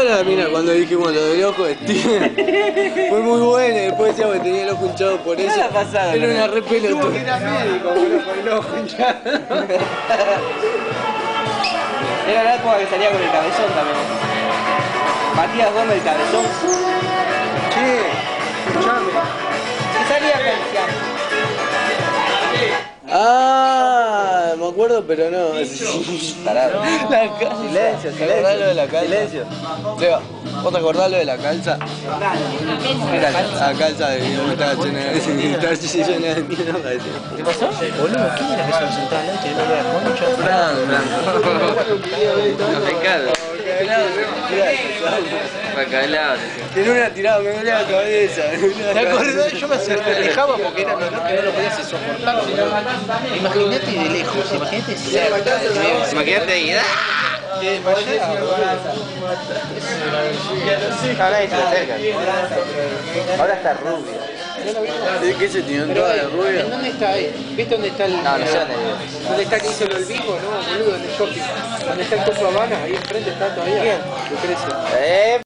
gustó la mina cuando dijimos lo del ojo de Steven. Fue muy buena y después decíamos que tenía el ojo hinchado por eso. la Era una re Tuvo que ir a médico, boludo, con el ojo hinchado. Era la época que salía con el cabezón también. Matías Gómez el cabezón. Che, acuerdo, pero no. Tarado. La calza. Silencio, ¿Te acordás lo de la calza? Silencio. Seba, ¿vos te acordás lo de la calza? Mira, La calza de que me estaba llena de, estaba llena de mierda. ¿Qué pasó? Boludo, ¿quién era que se sentaba al noche? ¿No era concha? Fran, Fran. Ricardo, bacalao. Tiene una tirada, me duele la cabeza. me duele la ¿Te cabeza. acordás? Yo me alejaba porque era un que no lo podías soportar. Imagínate de lejos, imagínate cerca. Imagínate ahí, ¡ah! De para allá, Ahora se acerca. Ahora está rubia. ¿De qué se tiene de dónde está ahí? ¿Viste dónde está el... No, no sé dónde vive. ¿Dónde está que hizo no, el shopping? ¿Dónde está el Coso Habana? Ahí enfrente está todavía. Lucrecia. Eh,